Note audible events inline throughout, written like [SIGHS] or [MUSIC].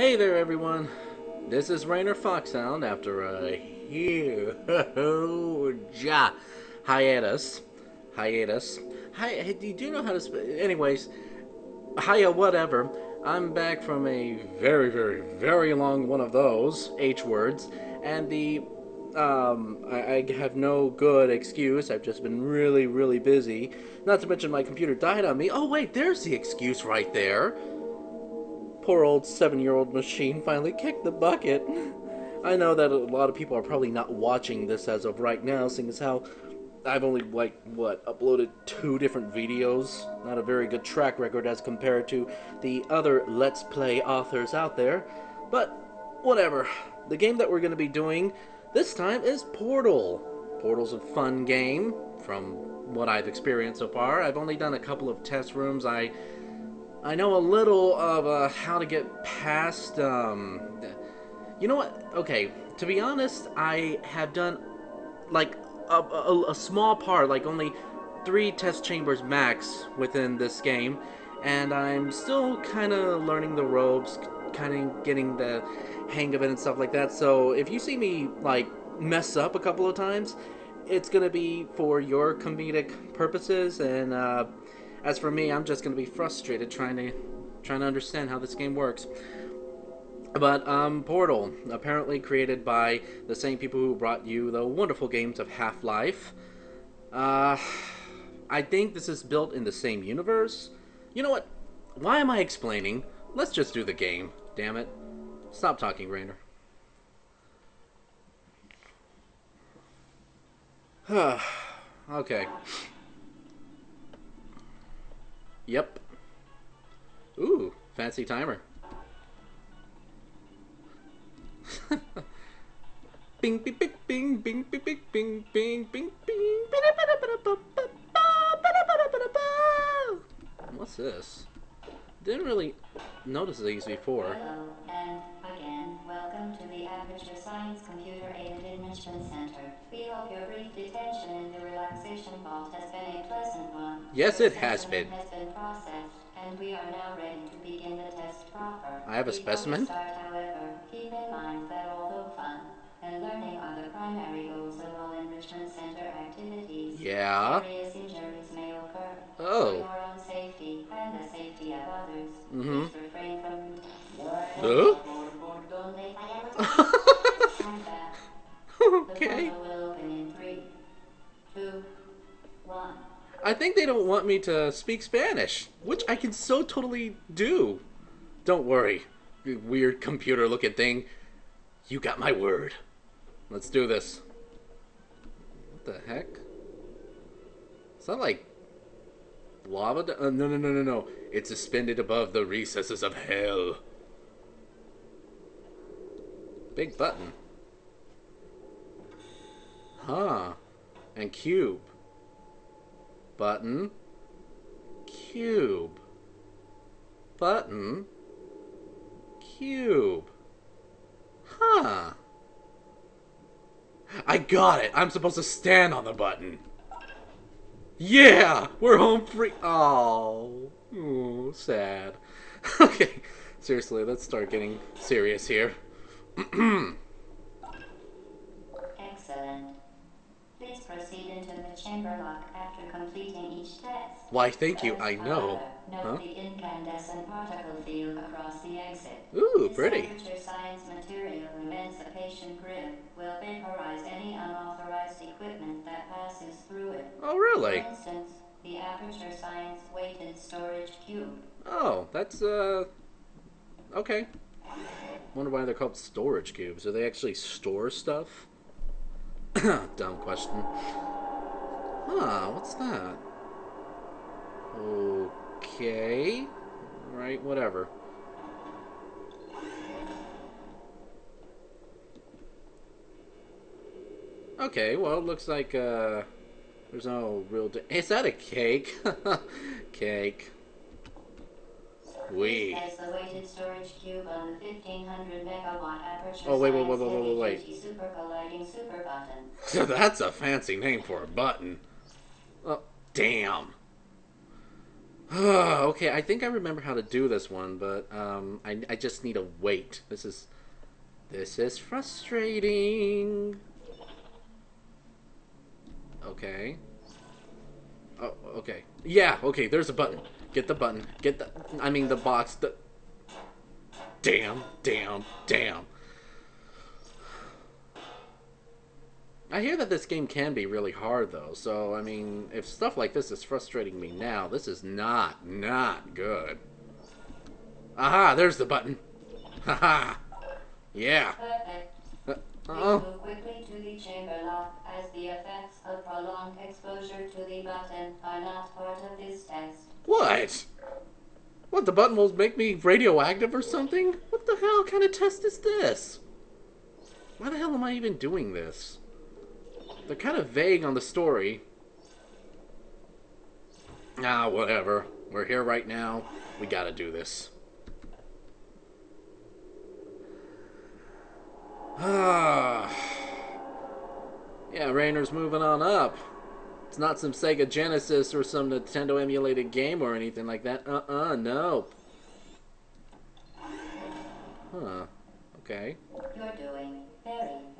Hey there, everyone. This is Raynor Foxhound after a huge hiatus. Hiatus. Hi, do you know how to spell? Anyways, hiya, whatever. I'm back from a very, very, very long one of those H words, and the um, I, I, have no good excuse. I've just been really, really busy. Not to mention my computer died on me. Oh wait, there's the excuse right there poor old seven-year-old machine finally kicked the bucket. I know that a lot of people are probably not watching this as of right now, seeing as how I've only, like, what, uploaded two different videos. Not a very good track record as compared to the other Let's Play authors out there. But, whatever. The game that we're going to be doing this time is Portal. Portal's a fun game, from what I've experienced so far. I've only done a couple of test rooms. I I know a little of uh, how to get past. Um, you know what? Okay, to be honest, I have done like a, a, a small part, like only three test chambers max within this game, and I'm still kind of learning the ropes, kind of getting the hang of it and stuff like that. So if you see me like mess up a couple of times, it's gonna be for your comedic purposes and. Uh, as for me, I'm just going to be frustrated trying to trying to understand how this game works. But um, Portal, apparently created by the same people who brought you the wonderful games of Half-Life. Uh, I think this is built in the same universe. You know what? Why am I explaining? Let's just do the game. Damn it. Stop talking, Raynor. [SIGHS] okay. Yep. Ooh, fancy timer. [LAUGHS] bing bing bing bing bing bing bing bing bing bing bing What's this? Didn't really notice these before. Hello, and again, welcome to the Aperture Science Computer Aided Enrichment Center. We hope your brief detention in the relaxation vault has been a pleasant one. Yes, it has been. has I have a specimen? Start, however, keep in mind that although fun and learning are the primary goals of all enrichment center activities, Yeah. serious injuries may occur. Oh. For your own safety and the safety of others, Mhm. please refrain from Huh? Don't make Stand back. The okay. portal will open in three, two, one. I think they don't want me to speak Spanish, which I can so totally do. Don't worry, weird computer looking thing. You got my word. Let's do this. What the heck? Is that like lava? Uh, no, no, no, no, no. It's suspended above the recesses of hell. Big button. Huh. And cube. Button. Cube. Button. Cube. Huh. I got it. I'm supposed to stand on the button. Yeah, we're home free. Oh, oh sad. [LAUGHS] okay, seriously, let's start getting serious here. [CLEARS THROAT] Excellent. Please proceed into the chamber lock after completing each test. Why, thank you. I know. However, Huh? The incandescent particle field across the exit. Ooh, This pretty. Science Material Emancipation Grid will vaporize any unauthorized equipment that passes through it. Oh, For really? instance, the Aperture Science Weighted Storage Cube. Oh, that's uh okay. Wonder why they're called storage cubes. Do they actually store stuff? [COUGHS] Dumb question. Huh, what's that? Okay. Right, whatever. Okay, well, it looks like uh there's no real. Is that a cake? [LAUGHS] cake. We. As the weighted storage cube on the 1500 megawatt Oh, wait, wait, wait, wait, wait, wait. super colliding super button. [LAUGHS] That's a fancy name for a button. Oh, damn. [SIGHS] okay, I think I remember how to do this one, but um, I, I just need to wait. This is this is frustrating. Okay. Oh, okay. Yeah, okay, there's a button. Get the button. Get the I mean the box. The Damn, damn, damn. I hear that this game can be really hard though, so I mean, if stuff like this is frustrating me now, this is not, not good. Aha, there's the button. Haha. yeah. Uh, oh. quickly to the chamber lock, as the effects of prolonged exposure to the button are not part of this test. What? What, the button will make me radioactive or something? What the hell kind of test is this? Why the hell am I even doing this? They're kind of vague on the story. Ah, whatever. We're here right now. We gotta do this. Ah. [SIGHS] yeah, Raynor's moving on up. It's not some Sega Genesis or some Nintendo emulated game or anything like that. Uh-uh, no. Huh. Okay. You're doing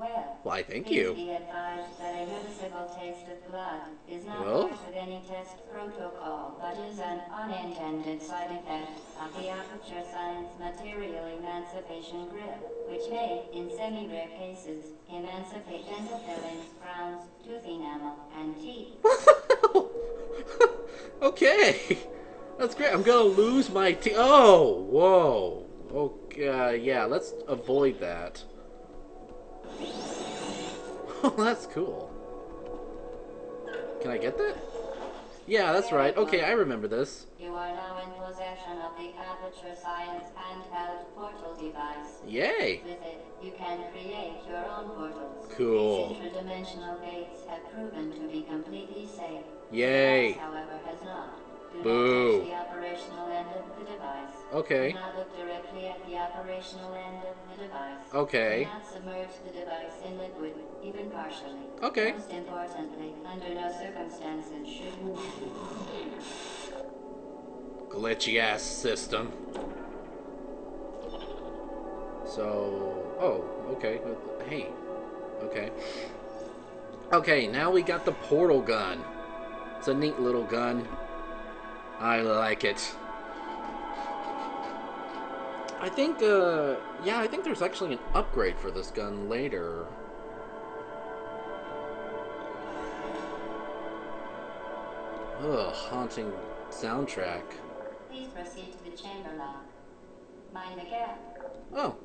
well. Why, thank you. be advised that a noticeable taste of blood is not Well? part of any test protocol, but is an unintended side effect of the Aperture Science Material Emancipation Grid, which may, in semi-rare cases, emancipate dental fillings, crowns, tooth enamel, and teeth. [LAUGHS] okay. That's great. I'm gonna lose my teeth. Oh, whoa. Okay, uh, yeah, let's avoid that. [LAUGHS] Oh, that's cool. Can I get that? Yeah, that's right. Okay, I remember this. You are now in possession of the Aperture Science handheld portal device. Yay. With it, you can create your own portals. Cool. These interdimensional gates have proven to be completely safe. Yay. This, however, has not. Do Boo. not the of the device. Okay. Do not look directly at the operational end of the device. Okay. Do not submerge the device in liquid, even partially. Okay. Most importantly, under no circumstances should you glitchy ass system. So, oh, okay. Hey, okay. Okay, now we got the portal gun. It's a neat little gun. I like it. I think, uh, yeah, I think there's actually an upgrade for this gun later. Ugh, haunting soundtrack. please proceed to the chamber lock. Mind the gap. Oh.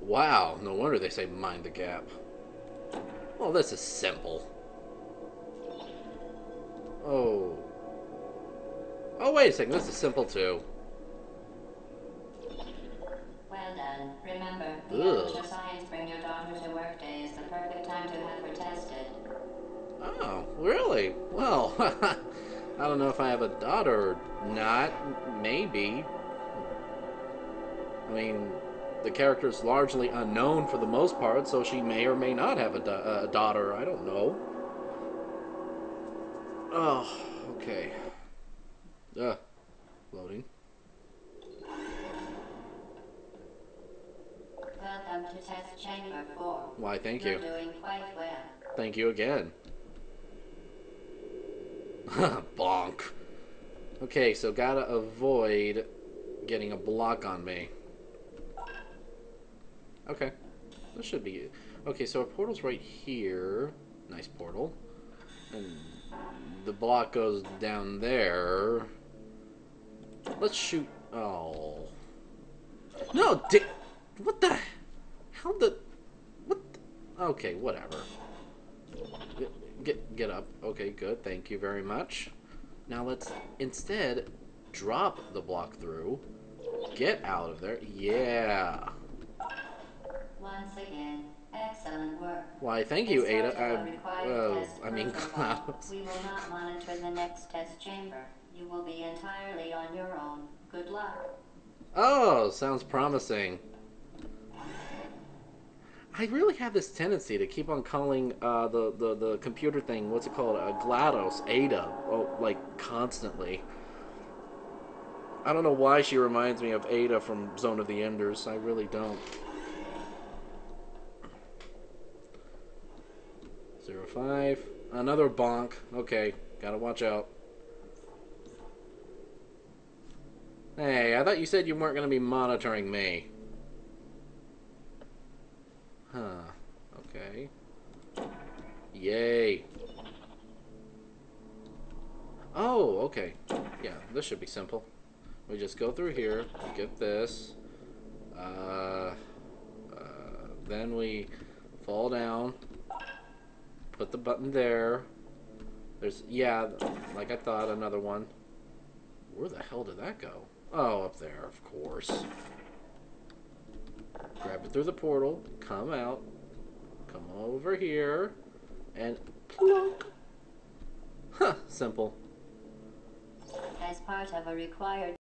Wow, no wonder they say mind the gap. Well, this is simple. Oh. Oh, wait a second, this is simple too. Done. Remember, the Ugh. Aperture Science Bring Your Daughter to Work Day is the perfect time to have her tested. Oh, really? Well, [LAUGHS] I don't know if I have a daughter or not. Maybe. I mean, the character is largely unknown for the most part, so she may or may not have a, da- a daughter. I don't know. Oh, okay. Ugh. Loading. Welcome to Test Chamber 4. Why, thank You're you. doing quite well. Thank you again. [LAUGHS] Bonk. Okay, so gotta avoid getting a block on me. Okay. This should be... Okay, so our portal's right here. Nice portal. And the block goes down there. Let's shoot... Oh. No, What the... How the... What the... Okay, whatever. Get, get get up. Okay, good. Thank you very much. Now let's instead drop the block through. Get out of there. Yeah. Once again, excellent work. Why, thank you, Ada. I, oh, I mean, Klaus. We will not monitor the next test chamber. You will be entirely on your own. Good luck. Oh, sounds promising. I really have this tendency to keep on calling uh, the, the the computer thing, what's it called, uh, GLaDOS, Ada, oh, like constantly. I don't know why she reminds me of Ada from Zone of the Enders. I really don't. Zero five. Another bonk. Okay, gotta watch out. Hey, I thought you said you weren't gonna be monitoring me. Huh. Okay. Yay. Oh, okay. Yeah, this should be simple. We just go through here, get this. Uh, uh, then we fall down, put the button there. There's, yeah, like I thought, another one. Where the hell did that go? Oh, up there, of course. Grab it through the portal, come out, come over here, and plunk. Huh, simple. As part of a required